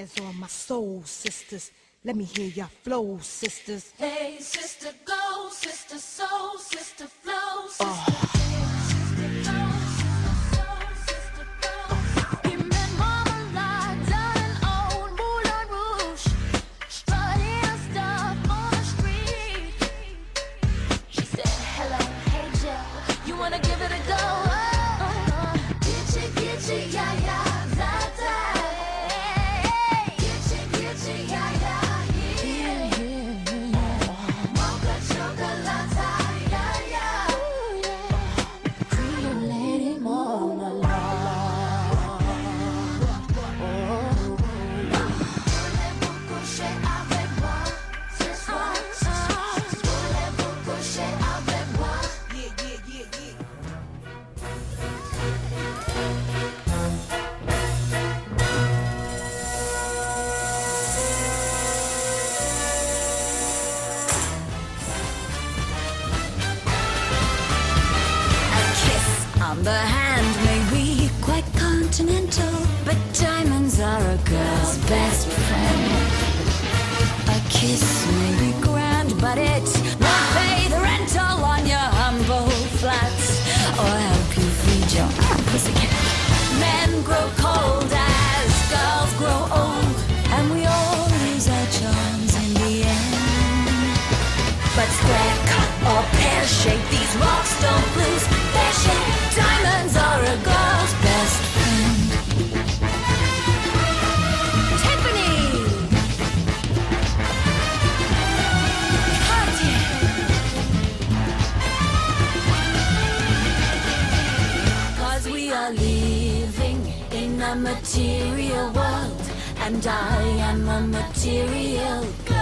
on my soul, sisters. Let me hear your flow, sisters. Hey, sister, go, sister, soul, sister, flow, ah. sister. Oh. The hand may be quite continental, but diamonds are a girl's best friend. A kiss may be grand, but it won't pay the rental on your humble flat or help you feed your pussycat. Men grow cold as girls grow old, and we all lose our charms in the end. But square cut or pear shaped. are living in a material world, and I am a material girl.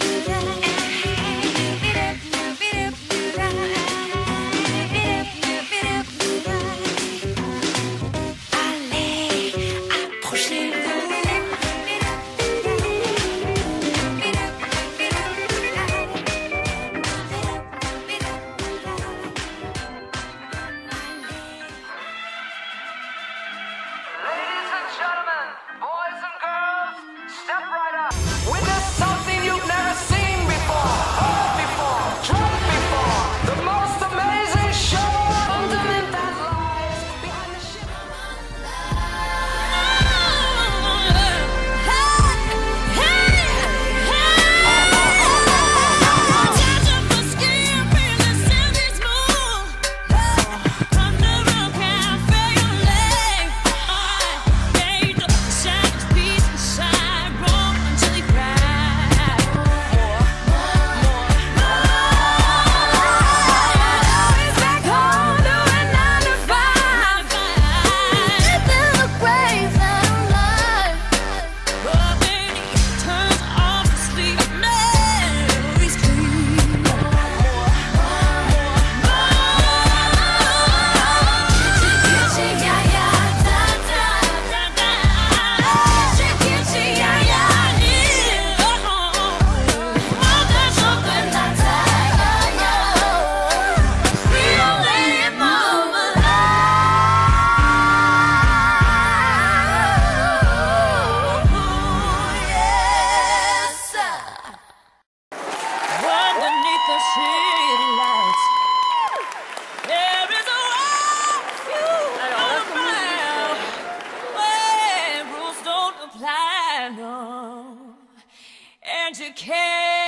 and you can't